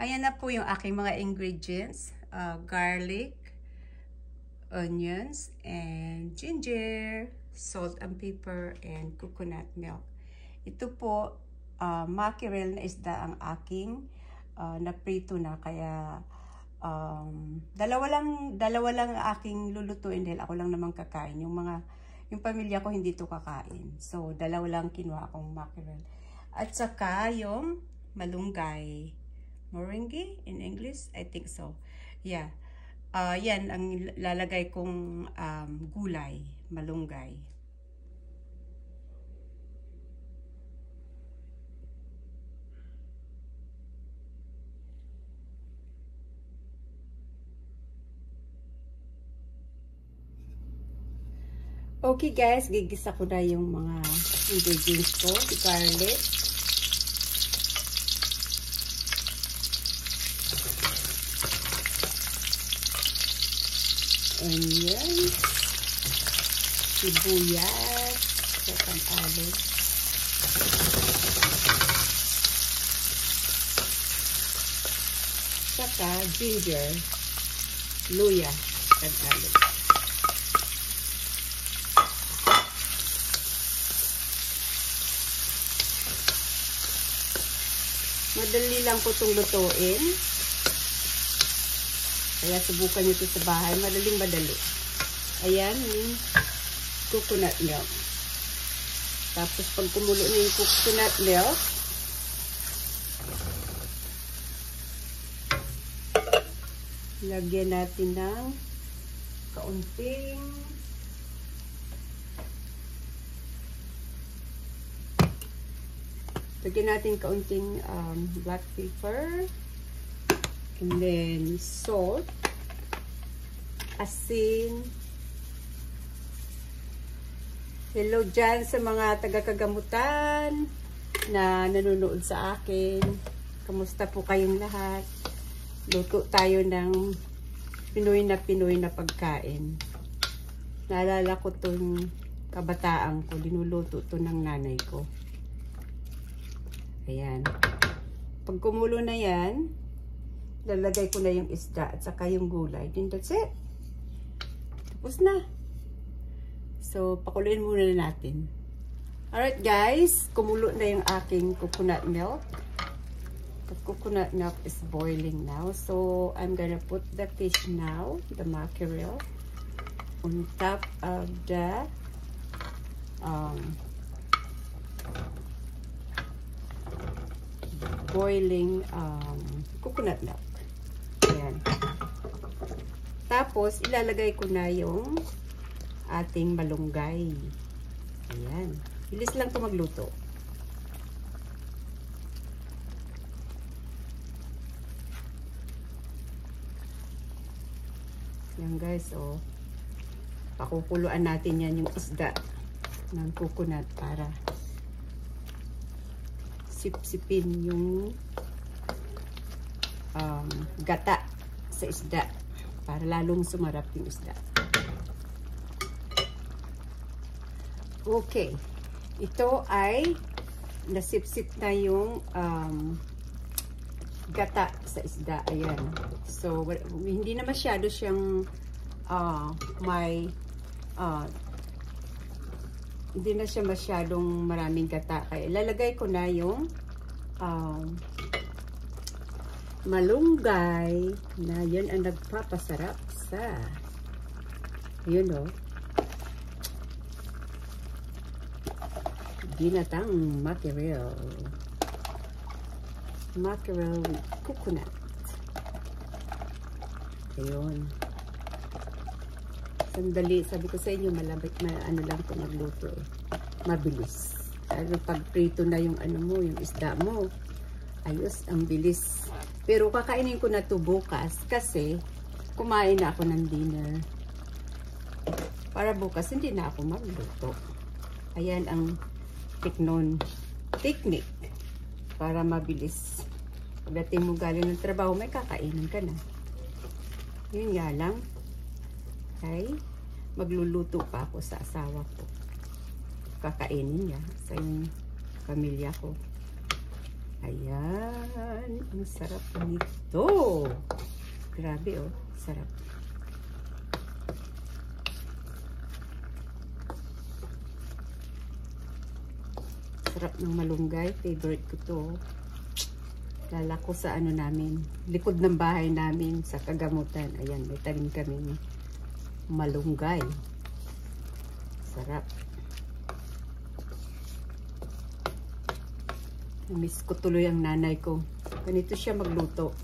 Ayan na po yung aking mga ingredients. Uh, garlic, onions, and ginger, salt and pepper, and coconut milk. Ito po, uh, mackerel na isda ang aking uh, naprito na. Kaya, um, dalawa lang, dalawa lang aking lulutuin dahil ako lang naman kakain. Yung mga, yung pamilya ko hindi to kakain. So, dalawa lang kinuha akong mackerel. At saka yung malunggay. Moringue in English? I think so. Yeah. Uh, yan ang lalagay kong um, gulay, malunggay. Okay guys, gigisa ko na yung mga ingredients ko. Garlic, onion, sibuyas, sa pang-alog. Saka ginger, luya, pang-alog. Madali lang po itong lutuin. Kaya subukan nyo ito sa bahay. Madaling madali. Ayan, yung coconut milk. Tapos pag kumulo na yung coconut milk, lagyan natin ng kaunting lagyan natin kaunting um, black pepper And then, salt, asin. Hello dyan sa mga taga-kagamutan na nanonood sa akin. Kamusta po kayong lahat? Luto tayo ng Pinoy na Pinoy na pagkain. Naalala ko itong kabataan ko. Linuluto to ng nanay ko. Ayan. Pag kumulo na yan, lalagay ko na yung isda at saka yung gulay. Then that's it. Tapos na. So, pakuluin muna na natin. Alright guys, kumulo na yung aking coconut milk. The coconut milk is boiling now. So, I'm gonna put the fish now, the mackerel, on top of the um, boiling um, coconut milk. Ayan. Tapos, ilalagay ko na yung ating malunggay. Ayan. Bilis lang ito magluto. Yan guys, oh. Pakukuluan natin yan yung isda ng coconut para sip-sipin yung um, gata sa isda para lalong sumarap yung isda. Okay. Ito ay nasipsip na yung um, gata sa isda. Ayan. So, hindi na masyado siyang uh, may uh, hindi na siya masyadong maraming gata. Kaya lalagay ko na yung um, malunggay na yun ang nagpapasarap sa o oh, ginatang mackerel. Mackerel with coconut. Ayun. Sandali sabi ko sa inyo malabit na ano lang ito magluto. Eh mabilis. Ano pag prito na yung ano mo yung isda mo ayos ang bilis pero kakainin ko na to bukas kasi kumain na ako ng dinner. Para bukas hindi na ako magluto. Ayan ang tiknon technique para mabilis. Pagdating mo galing ng trabaho, may kakainin ka na. Yun nga lang. Okay? Magluluto pa ako sa asawa ko. Kakainin niya sa yung pamilya ko. Ayan. Ang sarap nito. Grabe oh. Sarap. Sarap ng malunggay. Favorite ko to. Lala ko sa ano namin. Likod ng bahay namin sa kagamutan. Ayan, may tanim kami malunggay. Sarap. Miss ko tuloy ang nanay ko. Ganito siya magluto.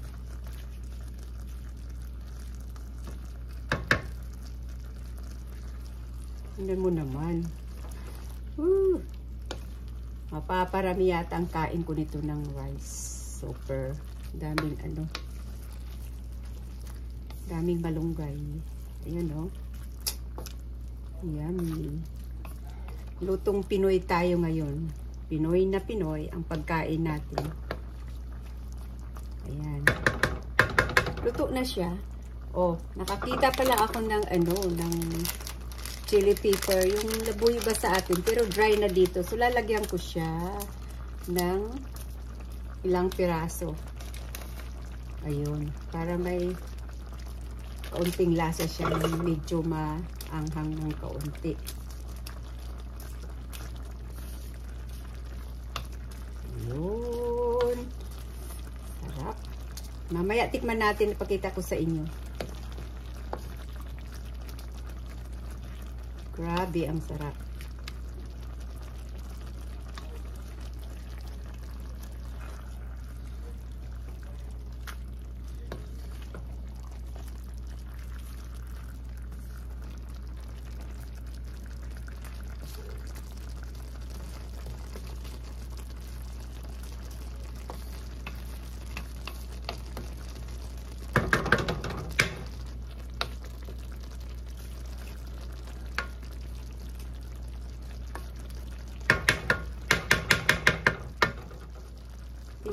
Tingnan mo naman. Woo! Mapaparami yata ang kain ko nito ng rice. Super. Daming ano. Daming malunggay. Ayan o. Oh. Yummy. Lutong Pinoy tayo ngayon. Pinoy na Pinoy ang pagkain natin. Ayan. Luto na siya. Oh, nakakita pala ako ng ano, ng chili pepper. Yung labuyo ba sa atin, pero dry na dito. So, lalagyan ko siya ng ilang piraso. Ayun. Para may kaunting lasa siya. Medyo maanghang ng kaunti. Ayun. Sarap. Mamaya tikman natin. Ipakita ko sa inyo. Grabe, ang sarap.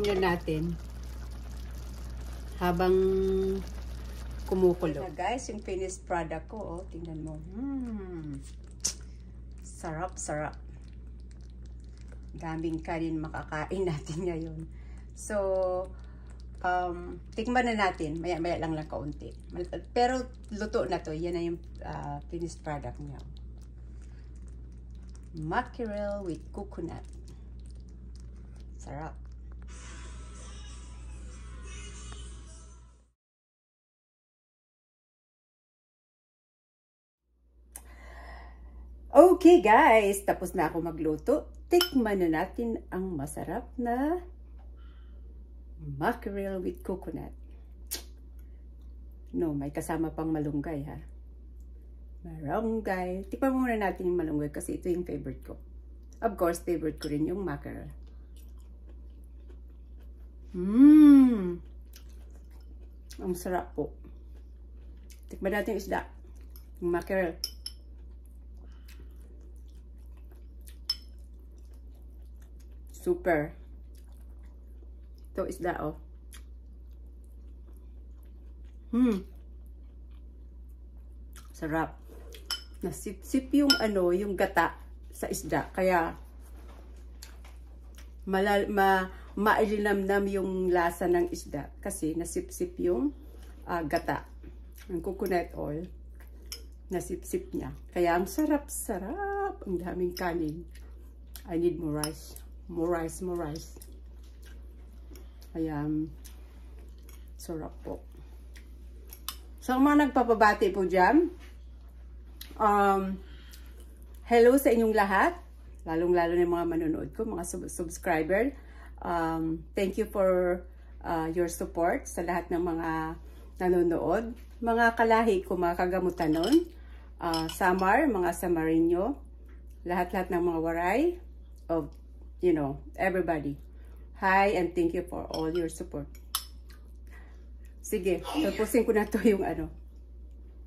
Tingnan natin. Habang kumukulo. Na guys, yung finished product ko, oh, tingnan mo. Hmm. Sarap, sarap. Daming kanin makakain natin ngayon. So, um, tikman na natin. Maya-maya lang lang kaunti. Pero luto na to. Yan na yung uh, finished product niya. Mackerel with coconut. Sarap. Okay guys, tapos na ako magluto. Tikman na natin ang masarap na mackerel with coconut. No, may kasama pang malunggay ha. Malunggay. Tikman muna natin yung malunggay kasi ito yung favorite ko. Of course, favorite ko rin yung mackerel. Mmm! Ang sarap po. Tikman natin yung isda. Yung mackerel. Super. Ito isda, oh. Hmm. Sarap. Nasip-sip yung ano, yung gata sa isda. Kaya, malal, ma, mailinamnam yung lasa ng isda. Kasi nasip-sip yung uh, gata. Ang coconut oil. Nasip-sip niya. Kaya ang sarap-sarap. Ang daming kanin. I need more rice more rice. Ayan. Sarap po. So, mga nagpapabati po dyan, um, hello sa inyong lahat, lalong-lalo na mga manonood ko, mga sub subscriber. Um, thank you for uh, your support sa lahat ng mga nanonood. Mga kalahi ko, mga kagamutan nun, uh, Samar, mga Samarinyo, lahat-lahat ng mga waray of you know, everybody. Hi and thank you for all your support. Sige, tapusin ko na to yung ano.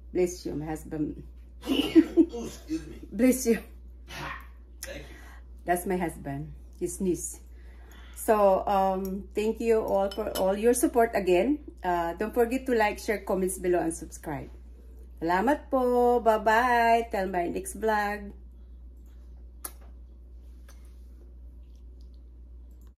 Bless you, my husband. Bless you. That's my husband, his niece. So, um, thank you all for all your support again. Uh, don't forget to like, share, comments below, and subscribe. Salamat po. Bye-bye. Till my next vlog.